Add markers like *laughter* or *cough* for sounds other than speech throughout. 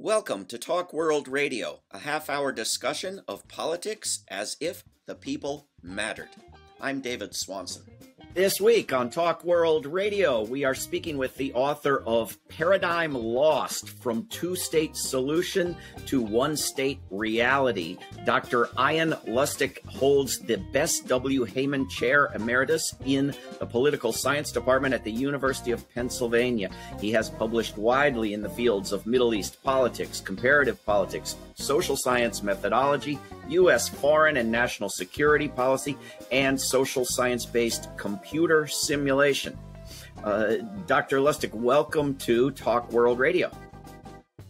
Welcome to Talk World Radio, a half hour discussion of politics as if the people mattered. I'm David Swanson. This week on Talk World Radio, we are speaking with the author of Paradigm Lost From Two State Solution to One State Reality. Dr. Ian Lustick holds the Bess W. Heyman Chair Emeritus in the Political Science Department at the University of Pennsylvania. He has published widely in the fields of Middle East politics, comparative politics, social science methodology, U.S. foreign and national security policy, and social science based computer simulation. Uh, Dr. Lustick, welcome to Talk World Radio.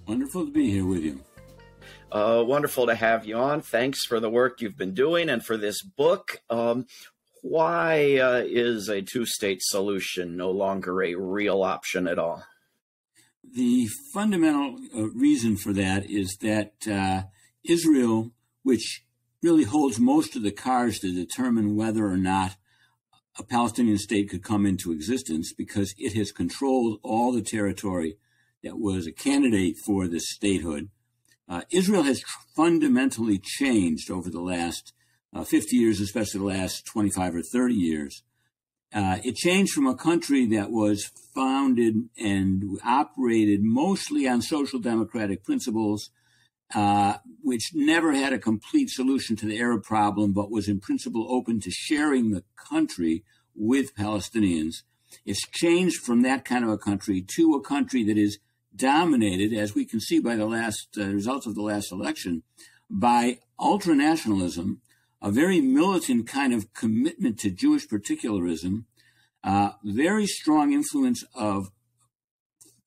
Wonderful to be here with you. Uh, wonderful to have you on. Thanks for the work you've been doing and for this book. Um, why uh, is a two state solution no longer a real option at all? The fundamental uh, reason for that is that uh, Israel which really holds most of the cards to determine whether or not a Palestinian state could come into existence because it has controlled all the territory that was a candidate for this statehood. Uh, Israel has fundamentally changed over the last uh, 50 years, especially the last 25 or 30 years. Uh, it changed from a country that was founded and operated mostly on social democratic principles uh, which never had a complete solution to the Arab problem, but was in principle open to sharing the country with Palestinians. It's changed from that kind of a country to a country that is dominated, as we can see by the last uh, results of the last election, by ultranationalism, a very militant kind of commitment to Jewish particularism, uh, very strong influence of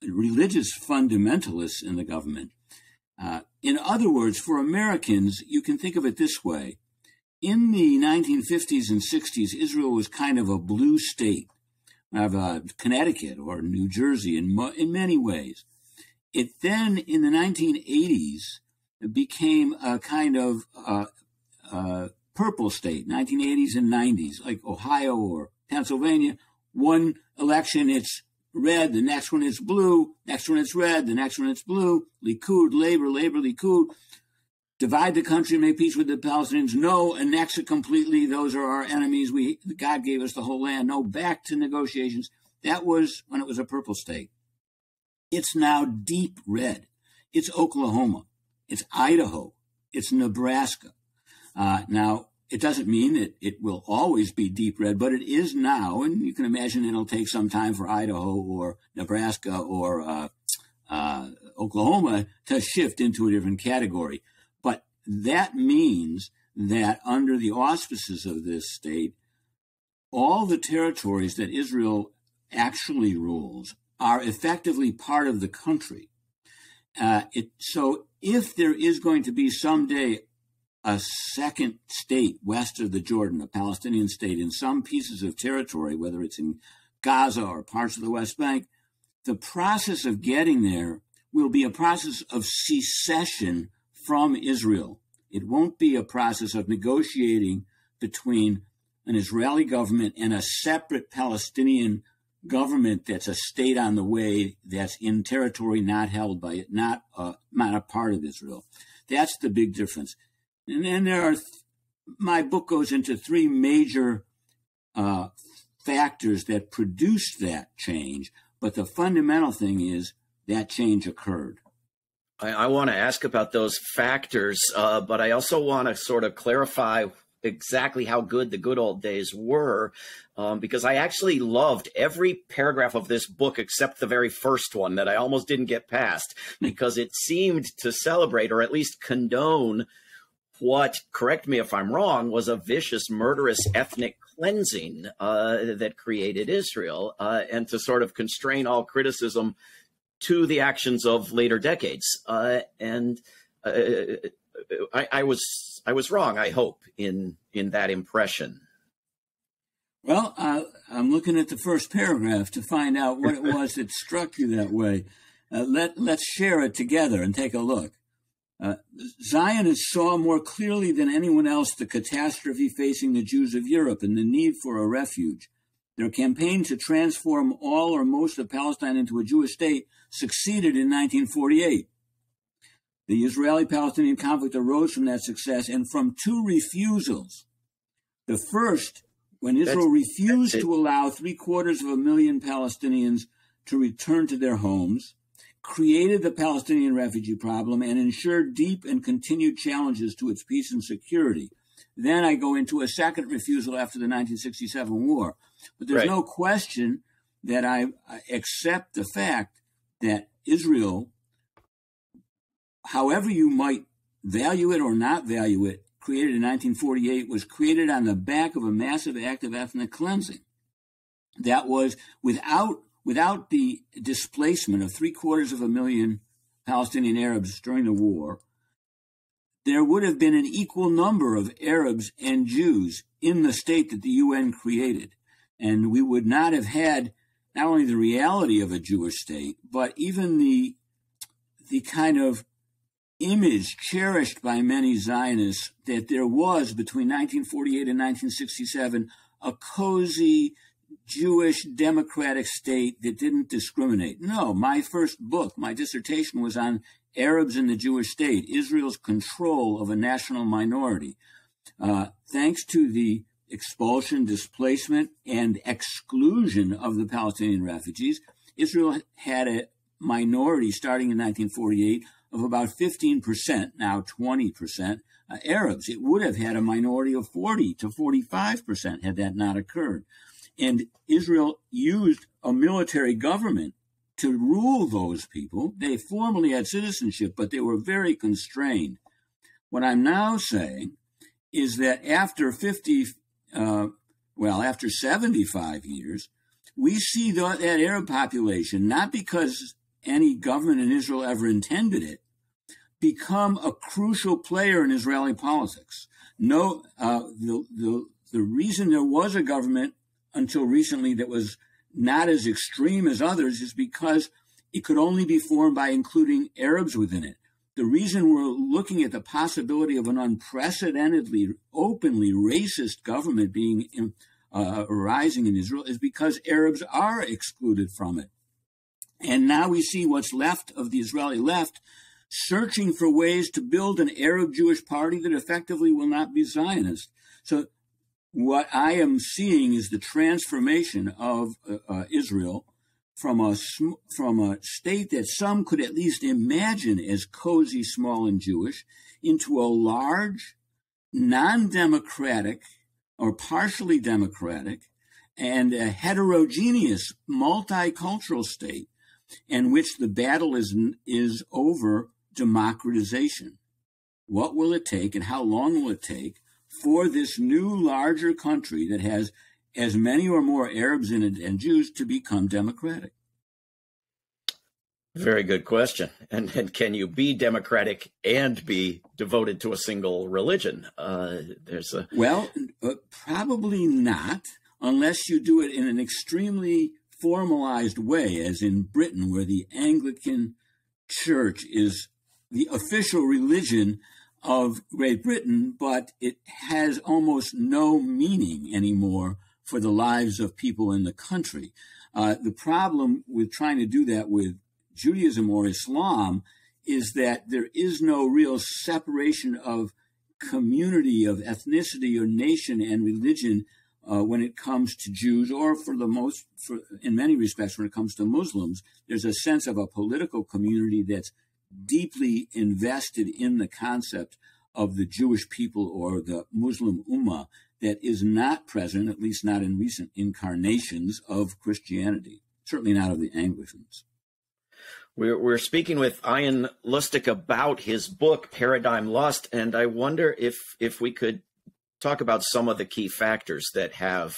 religious fundamentalists in the government, uh, in other words, for Americans, you can think of it this way. In the 1950s and 60s, Israel was kind of a blue state, of uh, Connecticut or New Jersey in, mo- in many ways. It then, in the 1980s, became a kind of uh, uh, purple state, 1980s and 90s, like Ohio or Pennsylvania. One election, it's red, the next one is blue, next one it's red, the next one it's blue, Likud, Labor, Labor, Likud. Divide the country, make peace with the Palestinians. No, annex it completely. Those are our enemies. We God gave us the whole land. No, back to negotiations. That was when it was a purple state. It's now deep red. It's Oklahoma. It's Idaho. It's Nebraska. Uh, now, it doesn't mean that it will always be deep red, but it is now, and you can imagine it'll take some time for Idaho or Nebraska or uh, uh, Oklahoma to shift into a different category. But that means that under the auspices of this state, all the territories that Israel actually rules are effectively part of the country. Uh, it, so if there is going to be someday a second state west of the Jordan, a Palestinian state, in some pieces of territory, whether it's in Gaza or parts of the West Bank, the process of getting there will be a process of secession from Israel. It won't be a process of negotiating between an Israeli government and a separate Palestinian government that's a state on the way that's in territory not held by it, not, uh, not a part of Israel. That's the big difference. And then there are, th- my book goes into three major uh, factors that produced that change. But the fundamental thing is that change occurred. I, I want to ask about those factors, uh, but I also want to sort of clarify exactly how good the good old days were um, because I actually loved every paragraph of this book except the very first one that I almost didn't get past *laughs* because it seemed to celebrate or at least condone what, correct me if I'm wrong, was a vicious, murderous ethnic cleansing uh, that created Israel, uh, and to sort of constrain all criticism to the actions of later decades. Uh, and uh, I, I, was I was wrong, I hope, in in that impression. Well, I'm looking at the first paragraph to find out what it was that struck you that way. Uh, let let's share it together and take a look. Uh, Zionists saw more clearly than anyone else the catastrophe facing the Jews of Europe and the need for a refuge. Their campaign to transform all or most of Palestine into a Jewish state succeeded in 1948. The Israeli Palestinian conflict arose from that success and from two refusals. The first, when Israel that's, refused that's to allow three quarters of a million Palestinians to return to their homes, created the Palestinian refugee problem, and ensured deep and continued challenges to its peace and security. Then I go into a second refusal after the 1967 war. But there's right. no question that I accept the fact that Israel, however you might value it or not value it, created in 1948, was created on the back of a massive act of ethnic cleansing. That was without without the displacement of three quarters of a million Palestinian Arabs during the war, there would have been an equal number of Arabs and Jews in the state that the UN created. And we would not have had not only the reality of a Jewish state, but even the, the kind of image cherished by many Zionists that there was between 1948 and 1967 a cozy Jewish democratic state that didn't discriminate. No, my first book, my dissertation was on Arabs in the Jewish state, Israel's control of a national minority. Uh, thanks to the expulsion, displacement, and exclusion of the Palestinian refugees, Israel had a minority starting in 1948 of about 15%, now 20% uh, Arabs. It would have had a minority of 40 to 45% had that not occurred. And Israel used a military government to rule those people. They formally had citizenship, but they were very constrained. What I'm now saying is that after 50, uh, well, after 75 years, we see that, that Arab population, not because any government in Israel ever intended it, become a crucial player in Israeli politics. No, uh, the, the, the reason there was a government until recently that was not as extreme as others is because it could only be formed by including Arabs within it. The reason we're looking at the possibility of an unprecedentedly, openly racist government being uh, arising in Israel is because Arabs are excluded from it. And now we see what's left of the Israeli left searching for ways to build an Arab Jewish party that effectively will not be Zionist. So what I am seeing is the transformation of uh, uh, Israel from a from a state that some could at least imagine as cozy, small, and Jewish into a large, non-democratic or partially democratic and a heterogeneous, multicultural state in which the battle is is over democratization. What will it take, and how long will it take for this new larger country that has as many or more Arabs in it and Jews to become democratic? Very good question. And, and can you be democratic and be devoted to a single religion? Uh, there's a well, uh, probably not, unless you do it in an extremely formalized way, as in Britain, where the Anglican Church is the official religion of Great Britain, but it has almost no meaning anymore for the lives of people in the country. Uh, the problem with trying to do that with Judaism or Islam is that there is no real separation of community, of ethnicity or nation and religion uh, when it comes to Jews, or for the most, for, in many respects, when it comes to Muslims. There's a sense of a political community that's deeply invested in the concept of the Jewish people or the Muslim Ummah that is not present, at least not in recent incarnations of Christianity, certainly not of the Anglicans. We're, we're speaking with Ian Lustick about his book, Paradigm Lost, and I wonder if, if we could talk about some of the key factors that have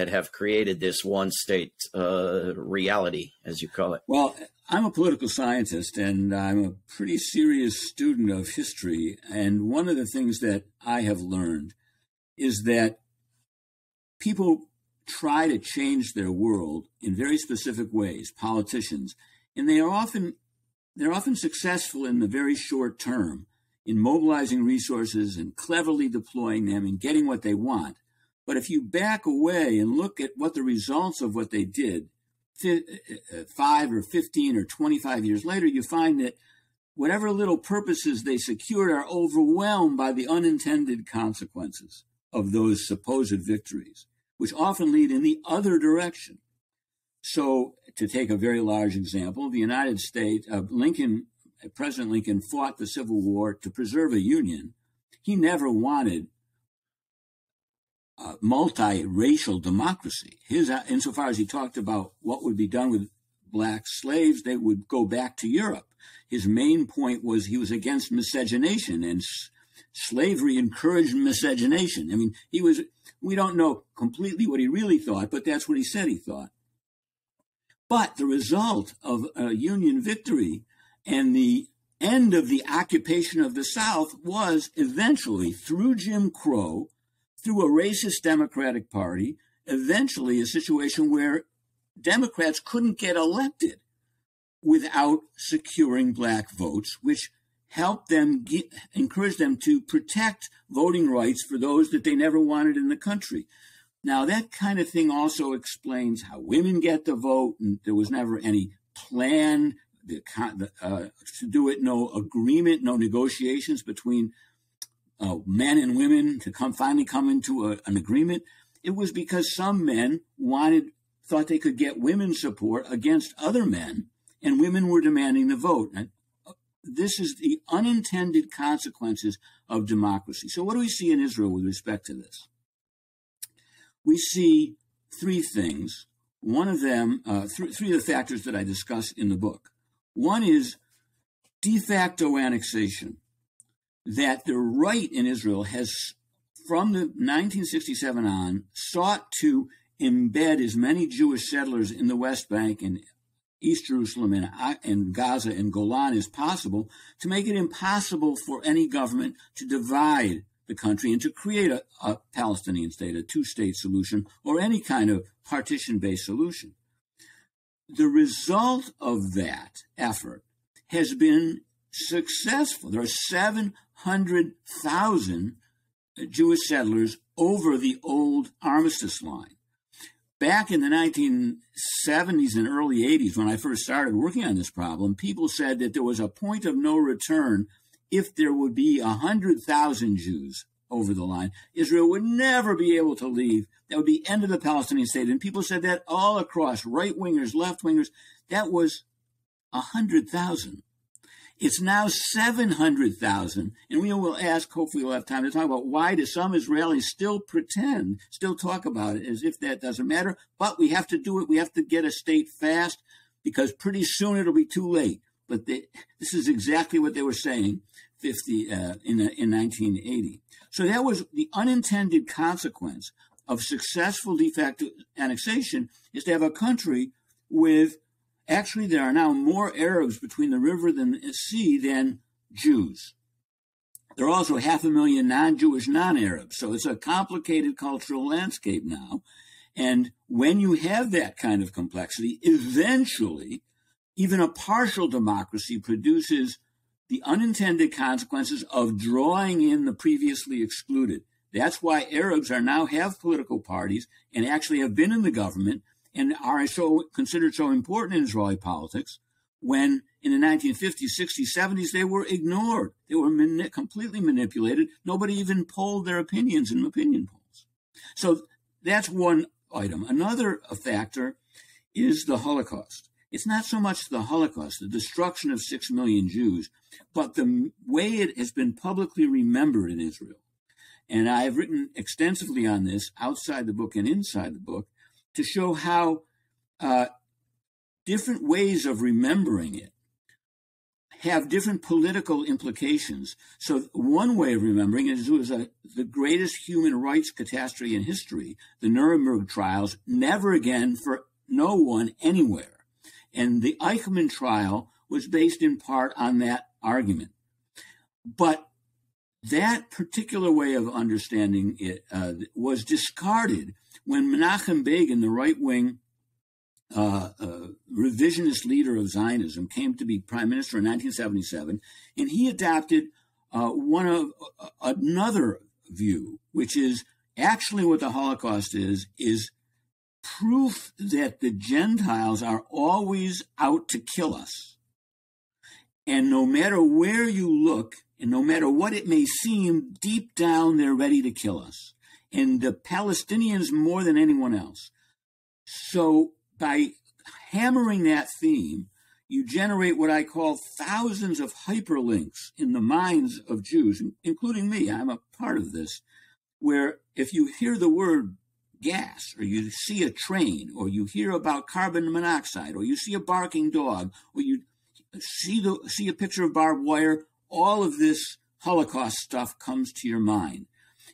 that have created this one state uh, reality, as you call it. Well, I'm a political scientist and I'm a pretty serious student of history. And one of the things that I have learned is that people try to change their world in very specific ways, politicians, and they are often they're often successful in the very short term in mobilizing resources and cleverly deploying them and getting what they want. But if you back away and look at what the results of what they did, uh, uh, five or 15 or 25 years later, you find that whatever little purposes they secured are overwhelmed by the unintended consequences of those supposed victories, which often lead in the other direction. So, to take a very large example, the United States, uh, Lincoln, President Lincoln fought the Civil War to preserve a union. He never wanted uh, multiracial democracy. His, uh, insofar as he talked about what would be done with black slaves, they would go back to Europe. His main point was he was against miscegenation and s- slavery encouraged miscegenation. I mean, he was, we don't know completely what he really thought, but that's what he said he thought. But the result of a Union victory and the end of the occupation of the South was eventually, through Jim Crow, through a racist Democratic Party, eventually a situation where Democrats couldn't get elected without securing black votes, which helped them get, encourage them to protect voting rights for those that they never wanted in the country. Now, that kind of thing also explains how women get the vote, and there was never any plan uh, to do it, no agreement, no negotiations between uh, men and women to come finally come into a, an agreement. It was because some men wanted thought they could get women's support against other men, and women were demanding the vote. And uh, this is the unintended consequences of democracy. So, what do we see in Israel with respect to this? We see three things. One of them, uh, th- three of the factors that I discuss in the book. One is de facto annexation that the right in Israel has, from the 1967 on, sought to embed as many Jewish settlers in the West Bank and East Jerusalem and, uh, and Gaza and Golan as possible to make it impossible for any government to divide the country and to create a, a Palestinian state, a two state solution, or any kind of partition based solution. The result of that effort has been successful. There are 700,000 Jewish settlers over the old armistice line. Back in the 1970s and early 80s, when I first started working on this problem, people said that there was a point of no return if there would be 100,000 Jews over the line. Israel would never be able to leave. That would be end of the Palestinian state. And people said that all across, right wingers, left wingers. That was 100,000. It's now 700,000. And we will ask, hopefully we'll have time to talk about why do some Israelis still pretend, still talk about it as if that doesn't matter. But we have to do it. We have to get a state fast because pretty soon it'll be too late. But they, this is exactly what they were saying 50 uh, in, in 1980. So that was the unintended consequence of successful de facto annexation is to have a country with Actually, there are now more Arabs between the river and the sea than Jews. There are also half a million non Jewish non Arabs. So it's a complicated cultural landscape now. And when you have that kind of complexity, eventually, even a partial democracy produces the unintended consequences of drawing in the previously excluded. That's why Arabs are now have political parties and actually have been in the government and are so considered so important in Israeli politics when in the 1950s, 60s, 70s, they were ignored. They were mani- completely manipulated. Nobody even polled their opinions in opinion polls. So that's one item. Another factor is the Holocaust. It's not so much the Holocaust, the destruction of six million Jews, but the way it has been publicly remembered in Israel. And I've written extensively on this outside the book and inside the book to show how uh, different ways of remembering it have different political implications. So one way of remembering it is it was a, the greatest human rights catastrophe in history, the Nuremberg trials, never again for no one anywhere. And the Eichmann trial was based in part on that argument. But that particular way of understanding it uh, was discarded when Menachem Begin, the right wing uh, uh, revisionist leader of Zionism, came to be prime minister in 1977, and he adopted uh, one of uh, another view, which is actually what the Holocaust is, is proof that the Gentiles are always out to kill us. And no matter where you look, and no matter what it may seem, deep down they're ready to kill us. And the Palestinians more than anyone else. So by hammering that theme, you generate what I call thousands of hyperlinks in the minds of Jews, including me. I'm a part of this, where if you hear the word gas, or you see a train, or you hear about carbon monoxide, or you see a barking dog, or you see the see a picture of barbed wire, all of this Holocaust stuff comes to your mind,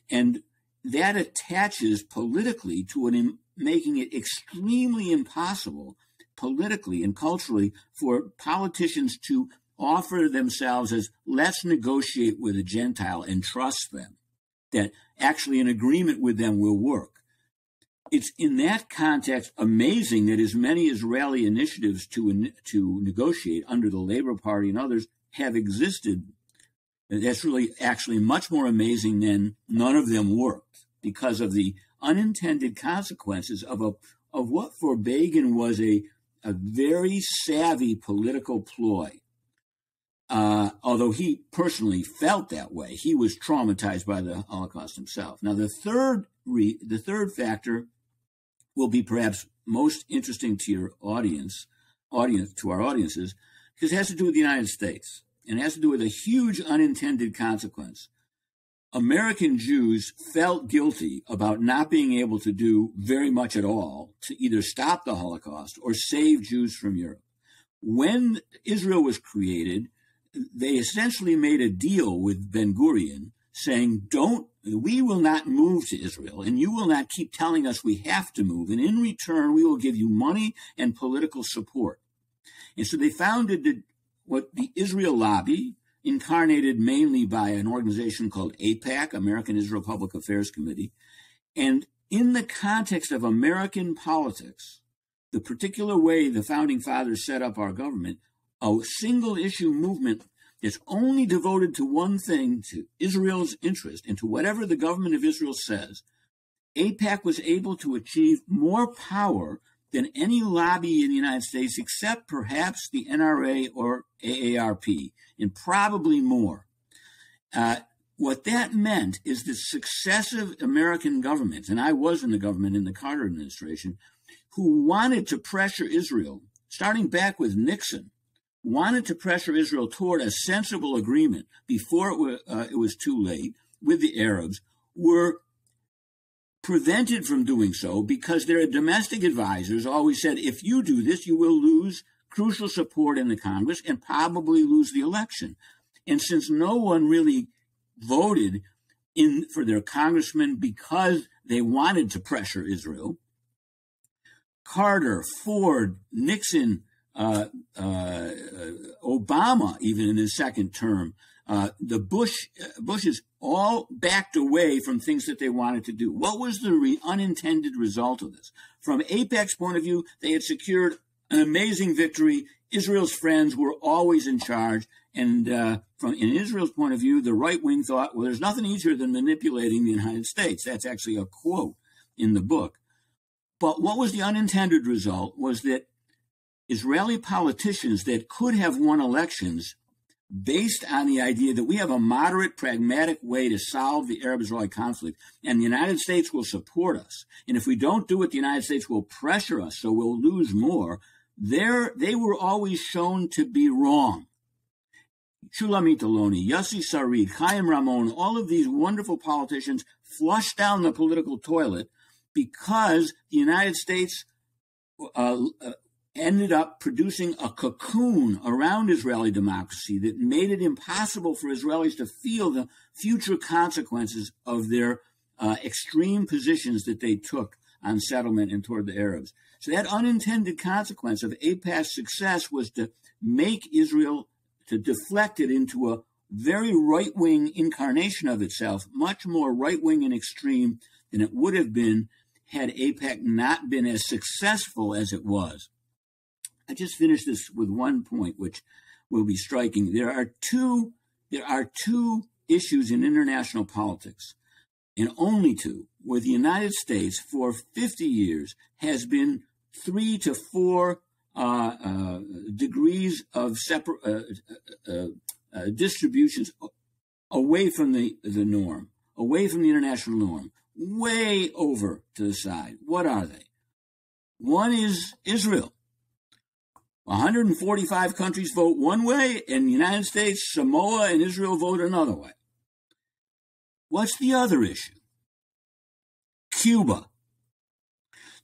and that attaches politically to an making it extremely impossible politically and culturally for politicians to offer themselves as let's negotiate with a Gentile and trust them, that actually an agreement with them will work. It's in that context amazing that as many Israeli initiatives to, to negotiate under the Labor Party and others have existed. That's really actually much more amazing than none of them worked because of the unintended consequences of a of what for Begin was a a very savvy political ploy. Uh, although he personally felt that way, he was traumatized by the Holocaust himself. Now, the third re- the third factor will be perhaps most interesting to your audience, audience to our audiences, because it has to do with the United States and it has to do with a huge unintended consequence. American Jews felt guilty about not being able to do very much at all to either stop the Holocaust or save Jews from Europe. When Israel was created, they essentially made a deal with Ben Gurion saying, don't, we will not move to Israel and you will not keep telling us we have to move. And in return, we will give you money and political support. And so they founded the, what the Israel Lobby, incarnated mainly by an organization called AIPAC, American Israel Public Affairs Committee. And in the context of American politics, the particular way the founding fathers set up our government, a single issue movement that's only devoted to one thing, to Israel's interest, and to whatever the government of Israel says, AIPAC was able to achieve more power than any lobby in the United States, except perhaps the NRA or AARP, and probably more. Uh, what that meant is that successive American governments, and I was in the government in the Carter administration, who wanted to pressure Israel, starting back with Nixon, wanted to pressure Israel toward a sensible agreement before it, were, uh, it was too late with the Arabs, were prevented from doing so because their domestic advisors always said, if you do this, you will lose crucial support in the Congress and probably lose the election. And since no one really voted in for their congressman because they wanted to pressure Israel, Carter, Ford, Nixon, uh, uh, Obama, even in his second term, uh, the Bush Bushes all backed away from things that they wanted to do. What was the re- unintended result of this? From AIPAC's point of view, they had secured an amazing victory. Israel's friends were always in charge. And uh, from in Israel's point of view, the right wing thought, well, there's nothing easier than manipulating the United States. That's actually a quote in the book. But what was the unintended result was that Israeli politicians that could have won elections based on the idea that we have a moderate, pragmatic way to solve the Arab Israeli conflict, and the United States will support us. And if we don't do it, the United States will pressure us, so we'll lose more. There, they were always shown to be wrong. Shulamit Aloni, Yossi Sarid, Chaim Ramon, all of these wonderful politicians flushed down the political toilet because the United States uh, uh, ended up producing a cocoon around Israeli democracy that made it impossible for Israelis to feel the future consequences of their uh, extreme positions that they took on settlement and toward the Arabs. So that unintended consequence of AIPAC's success was to make Israel, to deflect it into a very right wing incarnation of itself, much more right wing and extreme than it would have been had AIPAC not been as successful as it was. I just finished this with one point, which will be striking. There are two, there are two issues in international politics, and only two, where the United States for 50 years has been three to four uh, uh, degrees of separate uh, uh, uh, distributions away from the, the norm, away from the international norm, way over to the side. What are they? One is Israel. 145 countries vote one way, and the United States, Samoa, and Israel vote another way. What's the other issue? Cuba.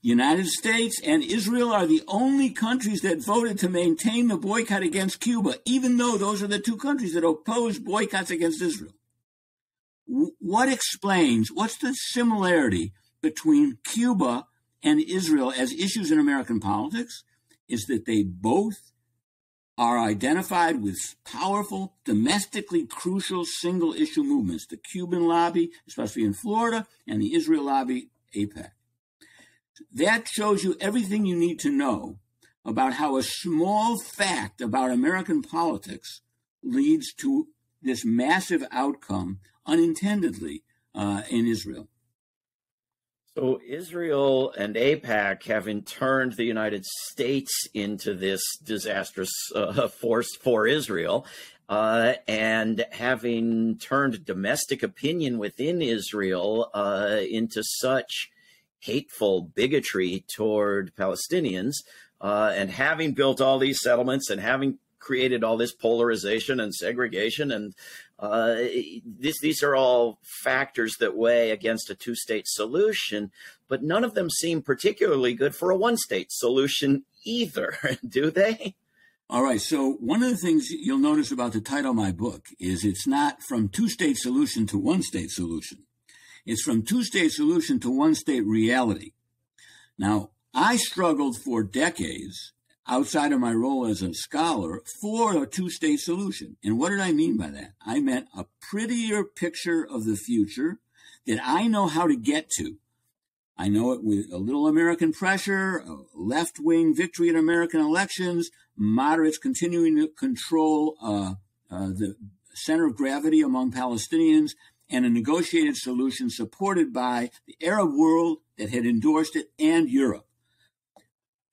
The United States and Israel are the only countries that voted to maintain the boycott against Cuba, even though those are the two countries that oppose boycotts against Israel. What explains, what's the similarity between Cuba and Israel as issues in American politics? Is that they both are identified with powerful, domestically crucial single issue movements the Cuban lobby, especially in Florida, and the Israel lobby, AIPAC. That shows you everything you need to know about how a small fact about American politics leads to this massive outcome unintendedly uh, in Israel. So Israel and AIPAC having turned the United States into this disastrous uh, *laughs* force for Israel, uh, and having turned domestic opinion within Israel uh, into such hateful bigotry toward Palestinians, uh, and having built all these settlements and having created all this polarization and segregation and uh, these are all factors that weigh against a two state solution, but none of them seem particularly good for a one state solution either, *laughs* do they? All right. So, one of the things you'll notice about the title of my book is it's not from two state solution to one state solution. It's from two state solution to one state reality. Now, I struggled for decades outside of my role as a scholar for a two state solution. And what did I mean by that? I meant a prettier picture of the future that I know how to get to. I know it with a little American pressure, left wing victory in American elections, moderates continuing to control uh, uh, the center of gravity among Palestinians, and a negotiated solution supported by the Arab world that had endorsed it and Europe.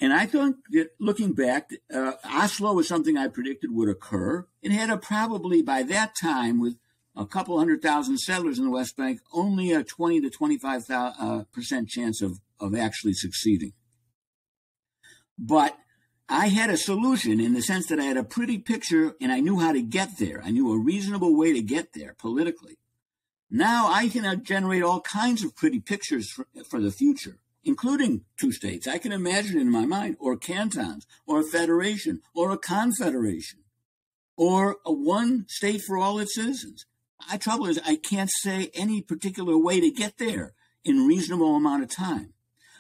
And I think that looking back, uh, Oslo was something I predicted would occur. It had a probably by that time, with a couple hundred thousand settlers in the West Bank, only a 20 to 25 uh, percent chance of, of actually succeeding. But I had a solution in the sense that I had a pretty picture and I knew how to get there. I knew a reasonable way to get there politically. Now I can generate all kinds of pretty pictures for, for the future including two states. I can imagine in my mind, or cantons, or a federation, or a confederation, or a one state for all its citizens. My trouble is I can't say any particular way to get there in reasonable amount of time.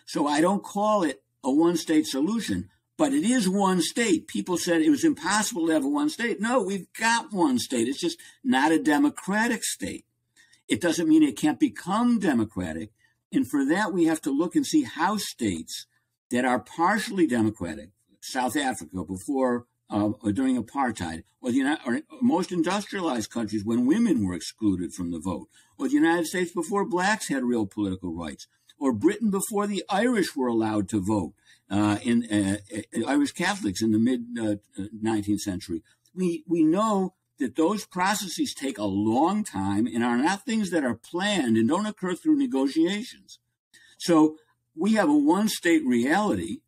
So I don't call it a one state solution, but it is one state. People said it was impossible to have a one state. No, we've got one state. It's just not a democratic state. It doesn't mean it can't become democratic. And for that, we have to look and see how states that are partially democratic, South Africa before uh, during apartheid, or the or most industrialized countries when women were excluded from the vote, or the United States before blacks had real political rights, or Britain before the Irish were allowed to vote, uh, in uh, uh Irish Catholics in the mid 19th uh, century. We we know that those processes take a long time and are not things that are planned and don't occur through negotiations. So we have a one state reality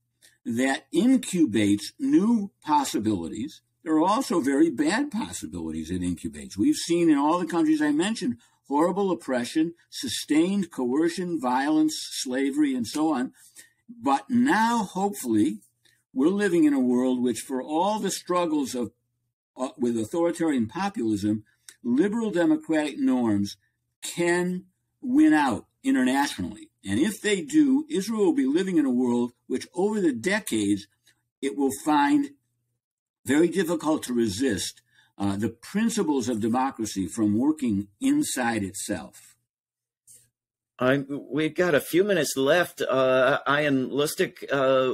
that incubates new possibilities. There are also very bad possibilities it incubates. We've seen in all the countries I mentioned horrible oppression, sustained coercion, violence, slavery, and so on. But now, hopefully, we're living in a world which, for all the struggles of with authoritarian populism, liberal democratic norms can win out internationally. And if they do, Israel will be living in a world which, over the decades, it will find very difficult to resist uh, the principles of democracy from working inside itself. I, we've got a few minutes left. Uh, Ian Lustick, uh,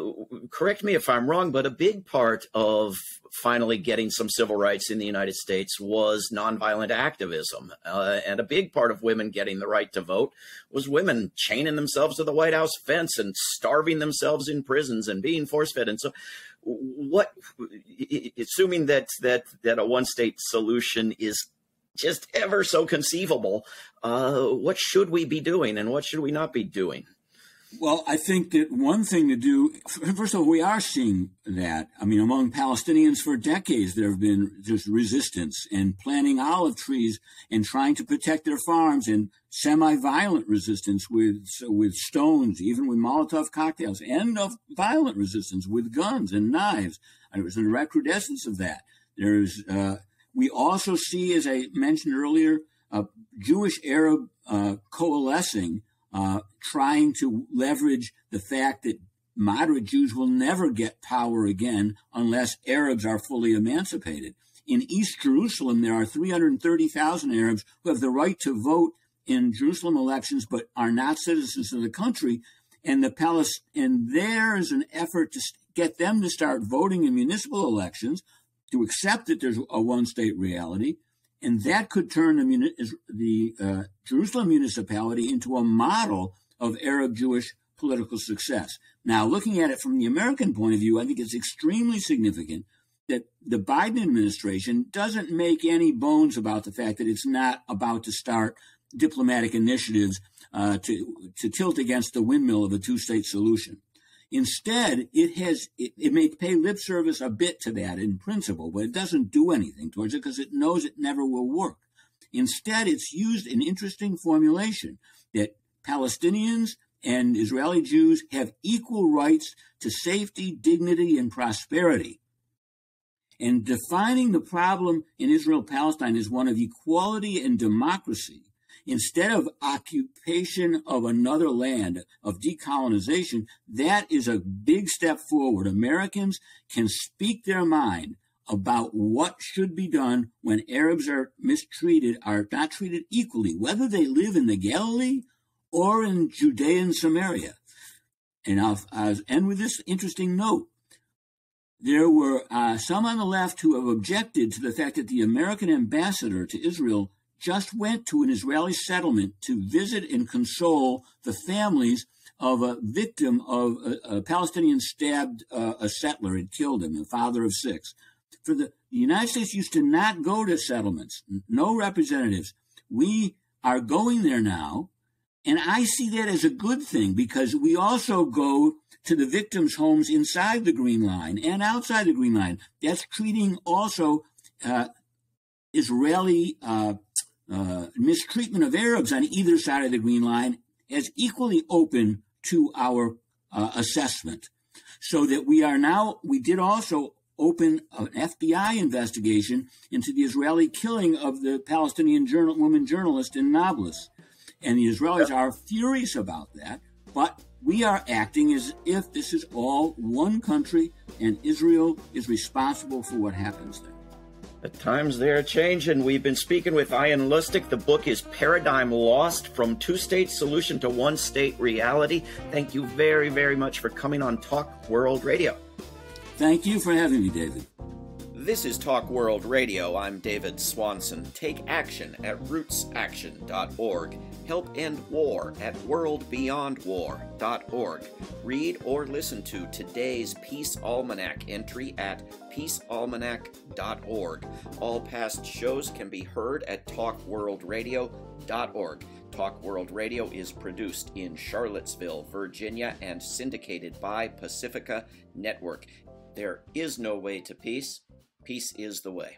correct me if I'm wrong, but a big part of finally getting some civil rights in the United States was nonviolent activism. Uh, and a big part of women getting the right to vote was women chaining themselves to the White House fence and starving themselves in prisons and being force fed. And so what, assuming that that that a one state solution is just ever so conceivable, uh, what should we be doing and what should we not be doing? Well, I think that one thing to do, first of all, we are seeing that. I mean, among Palestinians for decades, there have been just resistance and planting olive trees and trying to protect their farms and semi-violent resistance with, with stones, even with Molotov cocktails, and of violent resistance with guns and knives. And it was a recrudescence of that. There's, uh, we also see, as I mentioned earlier, a Jewish Arab uh, coalescing uh, trying to leverage the fact that moderate Jews will never get power again unless Arabs are fully emancipated. In East Jerusalem, there are 330,000 Arabs who have the right to vote in Jerusalem elections but are not citizens of the country. And the palace, and there is an effort to get them to start voting in municipal elections, to accept that there's a one state reality, and that could turn the, the uh, Jerusalem municipality into a model of Arab Jewish political success. Now, looking at it from the American point of view, I think it's extremely significant that the Biden administration doesn't make any bones about the fact that it's not about to start diplomatic initiatives uh, to to tilt against the windmill of a two-state solution. Instead, it has it, it, may pay lip service a bit to that in principle, but it doesn't do anything towards it because it knows it never will work. Instead, it's used an interesting formulation that Palestinians and Israeli Jews have equal rights to safety, dignity, and prosperity. And defining the problem in Israel Palestine as one of equality and democracy Instead of occupation of another land, of decolonization, that is a big step forward. Americans can speak their mind about what should be done when Arabs are mistreated, are not treated equally, whether they live in the Galilee or in Judea and Samaria. And I'll, I'll end with this interesting note. There were uh, some on the left who have objected to the fact that the American ambassador to Israel just went to an Israeli settlement to visit and console the families of a victim of a, a Palestinian stabbed uh, a settler and killed him, a father of six. For the, the United States used to not go to settlements, no representatives. We are going there now, and I see that as a good thing because we also go to the victims' homes inside the Green Line and outside the Green Line. That's treating also uh, Israeli uh, uh, mistreatment of Arabs on either side of the Green Line as equally open to our uh, assessment. So that we are now, we did also open an FBI investigation into the Israeli killing of the Palestinian journal, woman journalist in Nablus. And the Israelis are furious about that, but we are acting as if this is all one country and Israel is responsible for what happens there. The times they're changing. We've been speaking with Ian Lustick. The book is Paradigm Lost From Two State Solution to One State Reality. Thank you very, very much for coming on Talk World Radio. Thank you for having me, David. This is Talk World Radio. I'm David Swanson. Take action at rootsaction.org. Help end war at worldbeyondwar.org. Read or listen to today's Peace Almanac entry at peacealmanac.org. All past shows can be heard at talkworldradio.org. Talk World Radio is produced in Charlottesville, Virginia, and syndicated by Pacifica Network. There is no way to peace Peace is the way.